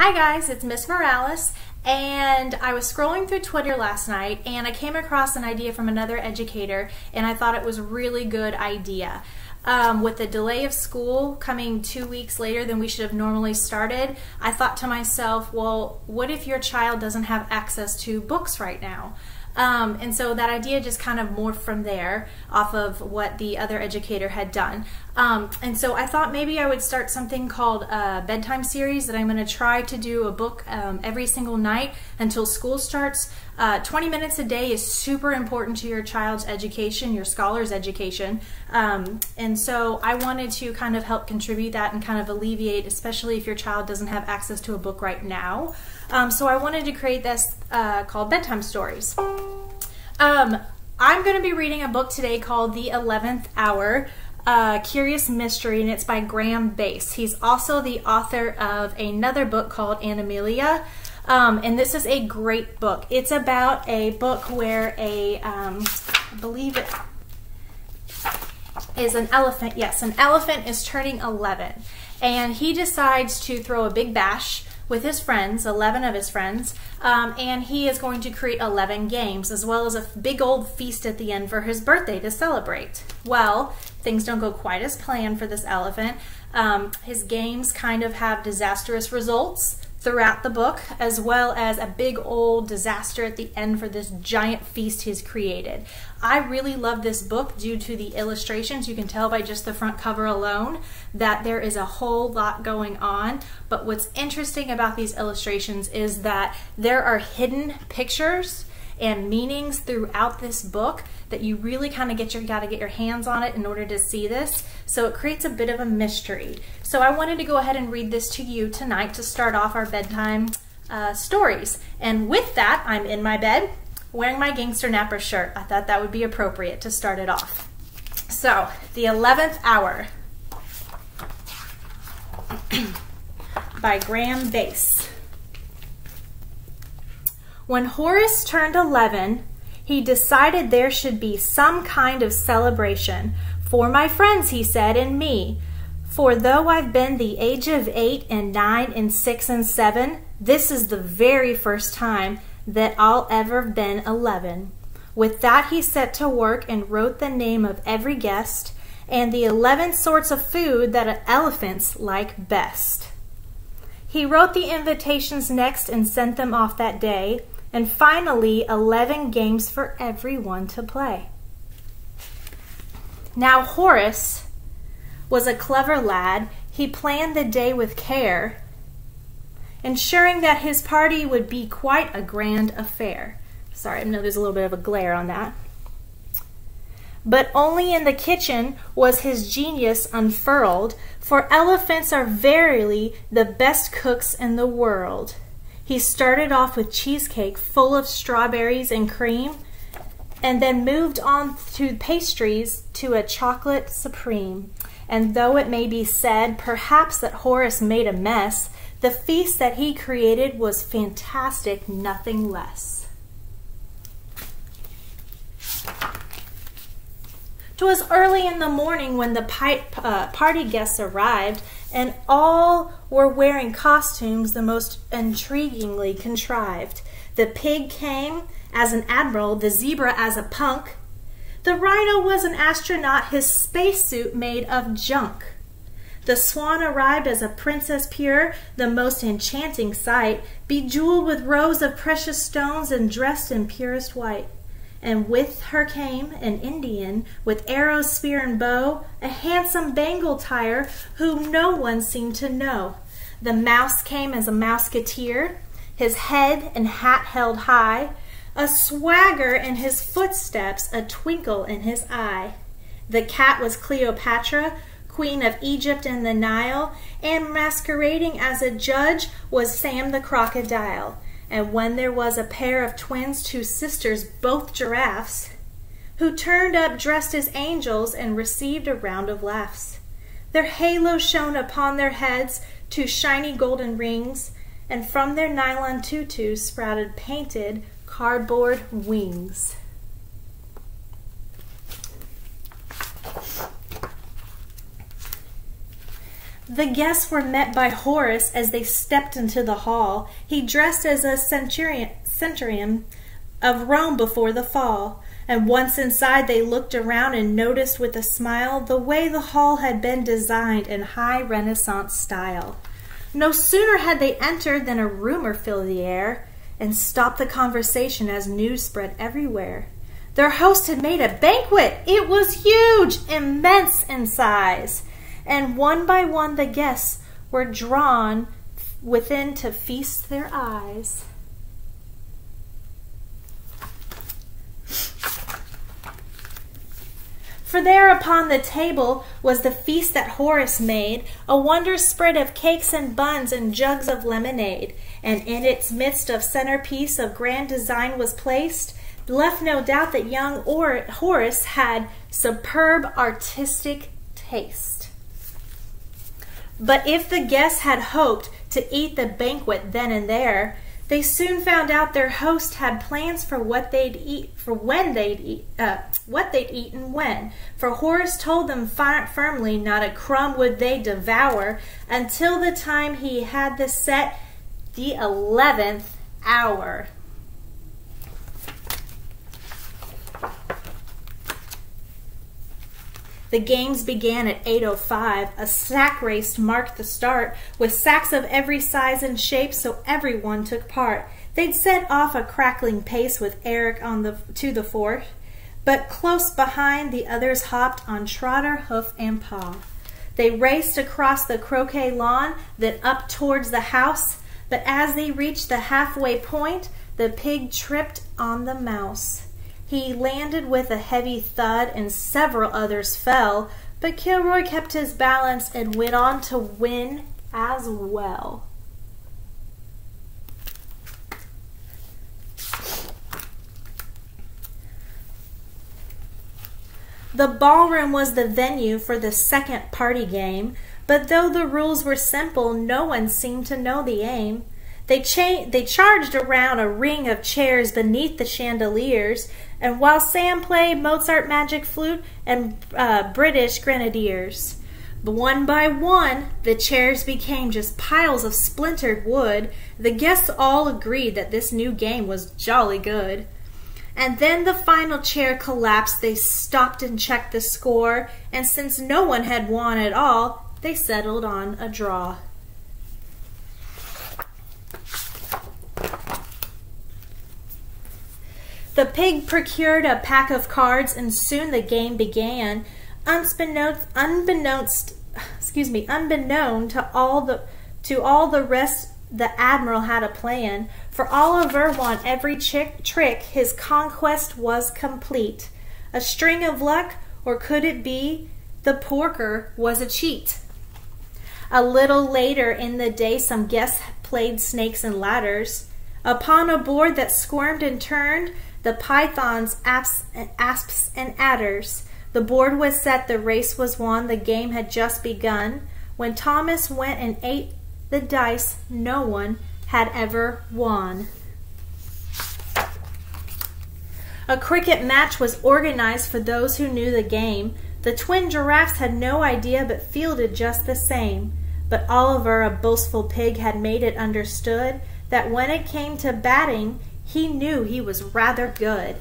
Hi guys, it's Miss Morales and I was scrolling through Twitter last night and I came across an idea from another educator and I thought it was a really good idea. Um, with the delay of school coming two weeks later than we should have normally started, I thought to myself, well, what if your child doesn't have access to books right now? Um, and so that idea just kind of morphed from there off of what the other educator had done. Um, and so I thought maybe I would start something called a bedtime series that I'm going to try to do a book um, every single night until school starts. Uh, 20 minutes a day is super important to your child's education, your scholar's education. Um, and so I wanted to kind of help contribute that and kind of alleviate, especially if your child doesn't have access to a book right now. Um, so I wanted to create this uh, called Bedtime Stories. Um, I'm going to be reading a book today called The 11th Hour. Uh, Curious Mystery, and it's by Graeme Base. He's also the author of another book called Animalia. Um, and this is a great book. It's about a book where a, um, I believe it is an elephant. Yes, an elephant is turning 11. And he decides to throw a big bash with his friends, 11 of his friends, um, and he is going to create 11 games as well as a big old feast at the end for his birthday to celebrate. Well, things don't go quite as planned for this elephant. Um, his games kind of have disastrous results throughout the book, as well as a big old disaster at the end for this giant feast he's created. I really love this book due to the illustrations. You can tell by just the front cover alone that there is a whole lot going on. But what's interesting about these illustrations is that there are hidden pictures and meanings throughout this book that you really kind of get your got to get your hands on it in order to see this. So it creates a bit of a mystery. So I wanted to go ahead and read this to you tonight to start off our bedtime uh, stories. And with that, I'm in my bed wearing my Gangster Napper shirt. I thought that would be appropriate to start it off. So, the 11th hour by Graeme Base. When Horace turned 11, he decided there should be some kind of celebration for my friends, he said, and me. For though I've been the age of eight and nine and six and seven, this is the very first time that I'll ever been eleven. With that, he set to work and wrote the name of every guest and the eleven sorts of food that elephants like best. He wrote the invitations next and sent them off that day and finally 11 games for everyone to play. Now Horace was a clever lad. He planned the day with care, ensuring that his party would be quite a grand affair. Sorry, I know there's a little bit of a glare on that. But only in the kitchen was his genius unfurled, for elephants are verily the best cooks in the world. He started off with cheesecake full of strawberries and cream, and then moved on to pastries to a chocolate supreme. And though it may be said perhaps that Horace made a mess, the feast that he created was fantastic, nothing less. 'Twas early in the morning when the pipe, uh, party guests arrived, and all were wearing costumes the most intriguingly contrived. The pig came as an admiral, the zebra as a punk. The rhino was an astronaut, his spacesuit made of junk. The swan arrived as a princess pure, the most enchanting sight, bejeweled with rows of precious stones and dressed in purest white and with her came an Indian with arrow, spear, and bow, a handsome Bengal tire whom no one seemed to know. The mouse came as a mouseketeer, his head and hat held high, a swagger in his footsteps, a twinkle in his eye. The cat was Cleopatra, queen of Egypt and the Nile, and masquerading as a judge was Sam the crocodile. And when there was a pair of twins, two sisters, both giraffes, who turned up dressed as angels and received a round of laughs. Their halos shone upon their heads, two shiny golden rings, and from their nylon tutus sprouted painted cardboard wings. The guests were met by Horace as they stepped into the hall. He dressed as a centurion, of Rome before the fall. And once inside, they looked around and noticed with a smile the way the hall had been designed in high Renaissance style. No sooner had they entered than a rumor filled the air and stopped the conversation as news spread everywhere. Their host had made a banquet. It was huge, immense in size. And one by one the guests were drawn within to feast their eyes. For there upon the table was the feast that Horace made, a wondrous spread of cakes and buns and jugs of lemonade, and in its midst of centerpiece of grand design was placed, left no doubt that young or Horace had superb artistic taste. But if the guests had hoped to eat the banquet then and there, they soon found out their host had plans for what they'd eat, for when they'd eat, uh, what they'd eat and when. For Horace told them fi- firmly not a crumb would they devour until the time he had the set the eleventh hour. The games began at 8.05. A sack race marked the start, with sacks of every size and shape, so everyone took part. They'd set off a crackling pace with Eric on the to the fore, but close behind the others hopped on trotter, hoof, and paw. They raced across the croquet lawn, then up towards the house, but as they reached the halfway point, the pig tripped on the mouse. He landed with a heavy thud and several others fell, but Kilroy kept his balance and went on to win as well. The ballroom was the venue for the second party game, but though the rules were simple, no one seemed to know the aim. They, cha- they charged around a ring of chairs beneath the chandeliers, and while Sam played Mozart magic flute and uh, British grenadiers. One by one, the chairs became just piles of splintered wood. The guests all agreed that this new game was jolly good. And then the final chair collapsed. They stopped and checked the score, and since no one had won at all, they settled on a draw. The pig procured a pack of cards, and soon the game began. Unbeknownst, unbeknownst, excuse me, unbeknown to all the to all the rest, the admiral had a plan. For Oliver won every chick, trick. His conquest was complete. A string of luck, or could it be the porker was a cheat? A little later in the day, some guests played snakes and ladders. Upon a board that squirmed and turned, the pythons, asps, asps, and adders. The board was set, the race was won, the game had just begun. When Thomas went and ate the dice, no one had ever won. A cricket match was organized for those who knew the game. The twin giraffes had no idea but fielded just the same. But Oliver, a boastful pig, had made it understood that when it came to batting, he knew he was rather good.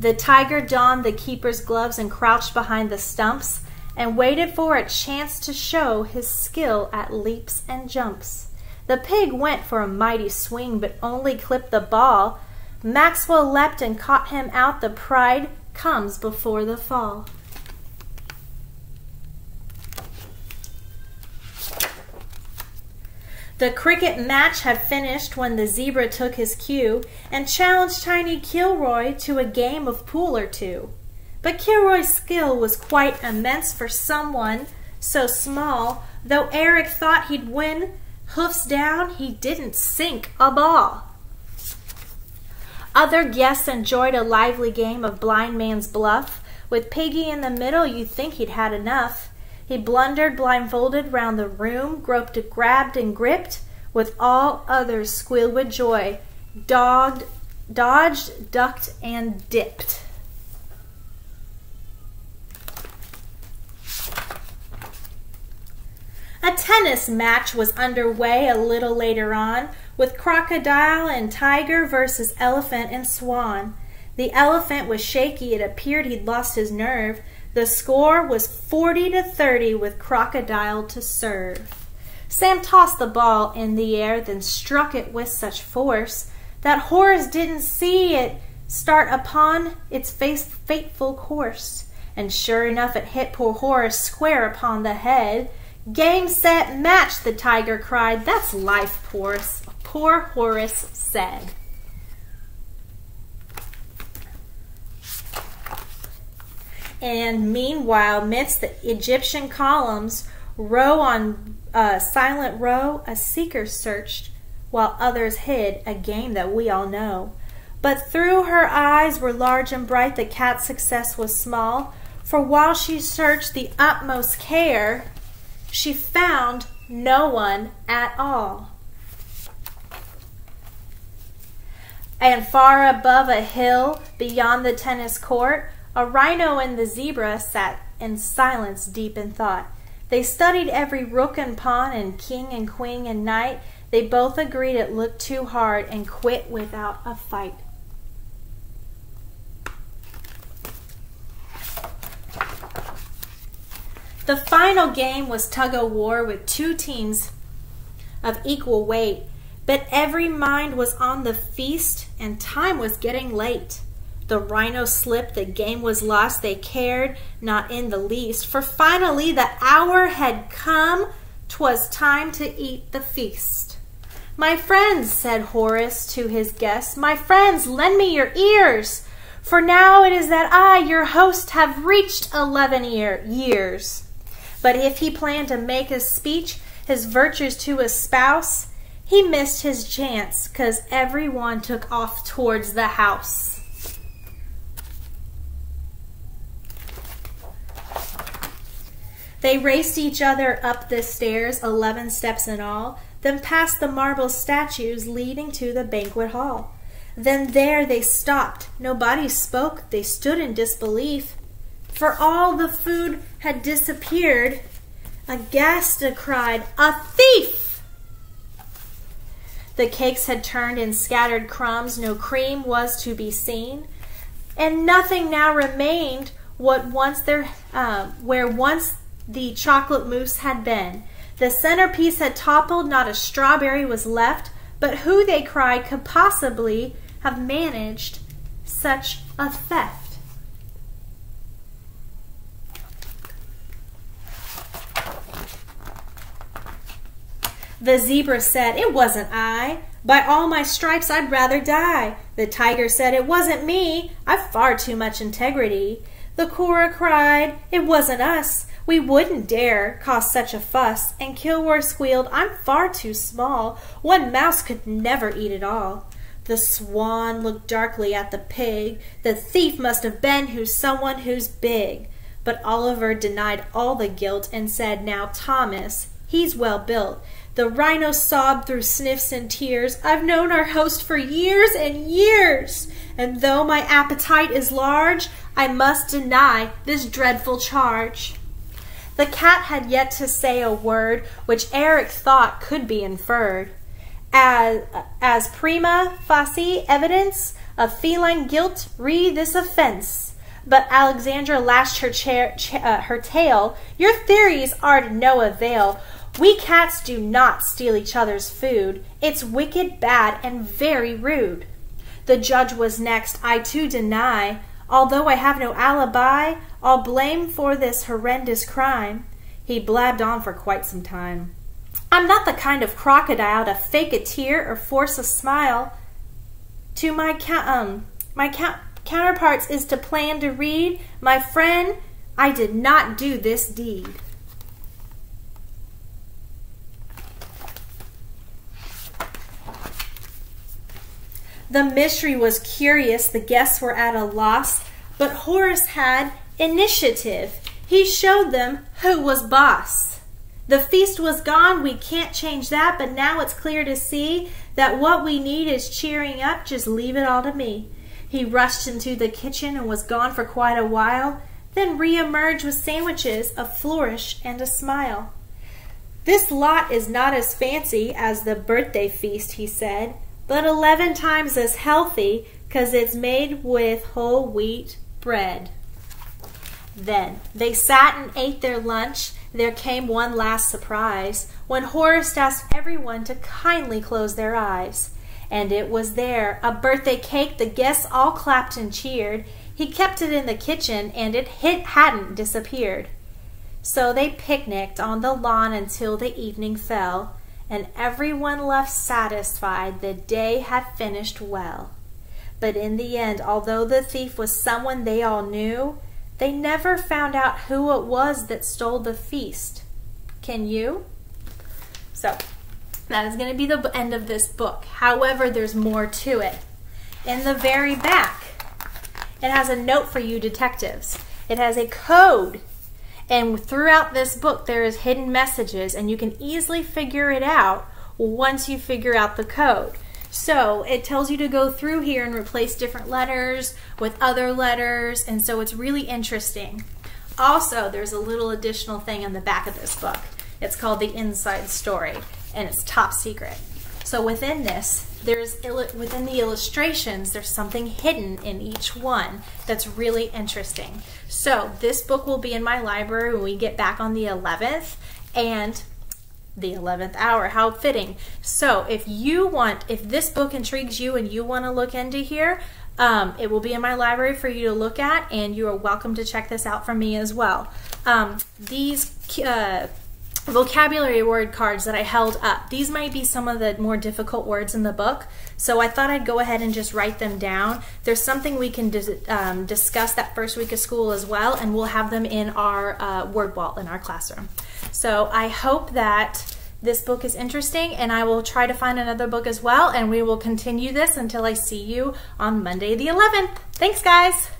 The tiger donned the keeper's gloves and crouched behind the stumps and waited for a chance to show his skill at leaps and jumps. The pig went for a mighty swing but only clipped the ball. Maxwell leapt and caught him out. The pride comes before the fall. The cricket match had finished when the zebra took his cue and challenged Tiny Kilroy to a game of pool or two. But Kilroy's skill was quite immense for someone so small, though Eric thought he'd win. Hoofs down, he didn't sink a ball. Other guests enjoyed a lively game of blind man's bluff. With Piggy in the middle, you'd think he'd had enough. He blundered blindfolded round the room, groped, grabbed, and gripped, with all others squealed with joy, dogged, dodged, ducked, and dipped. A tennis match was underway a little later on, with crocodile and tiger versus elephant and swan. The elephant was shaky. It appeared he'd lost his nerve. The score was 40 to 30 with crocodile to serve. Sam tossed the ball in the air, then struck it with such force that Horace didn't see it start upon its fateful course. And sure enough, it hit poor Horace square upon the head. Game, set, match, the tiger cried. That's life, poor, poor Horace said. And meanwhile, midst the Egyptian columns, row on a silent row, a seeker searched, while others hid a game that we all know. But through her eyes were large and bright, the cat's success was small, for while she searched the utmost care, she found no one at all. And far above a hill, beyond the tennis court, a rhino and the zebra sat in silence deep in thought. They studied every rook and pawn and king and queen and knight. They both agreed it looked too hard and quit without a fight. The final game was tug of war with two teams of equal weight, but every mind was on the feast and time was getting late. The rhino slipped, the game was lost, they cared not in the least, for finally the hour had come, 'twas time to eat the feast. My friends, said Horace to his guests, my friends, lend me your ears, for now it is that I, your host, have reached eleven year, years. But if he planned to make a speech, his virtues to espouse, he missed his chance, 'cause every one took off towards the house. They raced each other up the stairs, eleven steps in all, then past the marble statues leading to the banquet hall. Then there they stopped. Nobody spoke. They stood in disbelief. For all the food had disappeared. Agasta cried, A thief! The cakes had turned in scattered crumbs. No cream was to be seen. And nothing now remained what once there, uh, where once the chocolate mousse had been. The centerpiece had toppled, not a strawberry was left, but who, they cried, could possibly have managed such a theft? The zebra said, It wasn't I. By all my stripes, I'd rather die. The tiger said, It wasn't me. I've far too much integrity. The Cora cried, It wasn't us. We wouldn't dare cause such a fuss. And Kilroy squealed, I'm far too small. One mouse could never eat it all. The swan looked darkly at the pig. The thief must have been who's someone who's big. But Oliver denied all the guilt and said, Now, Thomas, he's well built. The rhino sobbed through sniffs and tears. I've known our host for years and years, and though my appetite is large, I must deny this dreadful charge. The cat had yet to say a word which Eric thought could be inferred as, as prima facie evidence of feline guilt. Read this offense. But Alexandra lashed her, chair, uh, her tail. Your theories are to no avail. We cats do not steal each other's food. It's wicked, bad, and very rude. The judge was next. I too deny Although I have no alibi, all blame for this horrendous crime. He blabbed on for quite some time. I'm not the kind of crocodile to fake a tear or force a smile. To my um, my counterparts is to plan to read, my friend, I did not do this deed. The mystery was curious, the guests were at a loss, but Horace had initiative. He showed them who was boss. The feast was gone, we can't change that, but now it's clear to see that what we need is cheering up, just leave it all to me. He rushed into the kitchen and was gone for quite a while, then re-emerged with sandwiches, a flourish, and a smile. This lot is not as fancy as the birthday feast, he said, but eleven times as healthy, 'cause it's made with whole wheat bread. Then they sat and ate their lunch. There came one last surprise when Horace asked everyone to kindly close their eyes. And it was there, a birthday cake the guests all clapped and cheered. He kept it in the kitchen and it hit hadn't disappeared. So they picnicked on the lawn until the evening fell, and everyone left satisfied the day had finished well. But in the end, although the thief was someone they all knew, they never found out who it was that stole the feast. Can you? So, that is going to be the end of this book. However, there's more to it. In the very back, it has a note for you detectives. It has a code. And throughout this book, there is hidden messages, and you can easily figure it out once you figure out the code. So it tells you to go through here and replace different letters with other letters, and so it's really interesting. Also, there's a little additional thing on the back of this book. It's called the Inside Story, and it's top secret. So within this, there's within the illustrations, there's something hidden in each one that's really interesting. So this book will be in my library when we get back on the 11th, and the 11th hour. How fitting. So, if you want, if this book intrigues you and you want to look into here, um, it will be in my library for you to look at, and you are welcome to check this out from me as well. Um, these uh, vocabulary word cards that I held up, these might be some of the more difficult words in the book, so I thought I'd go ahead and just write them down. There's something we can dis um, discuss that first week of school as well, and we'll have them in our uh, word wall in our classroom. So I hope that this book is interesting and I will try to find another book as well and we will continue this until I see you on Monday the 11th. Thanks guys!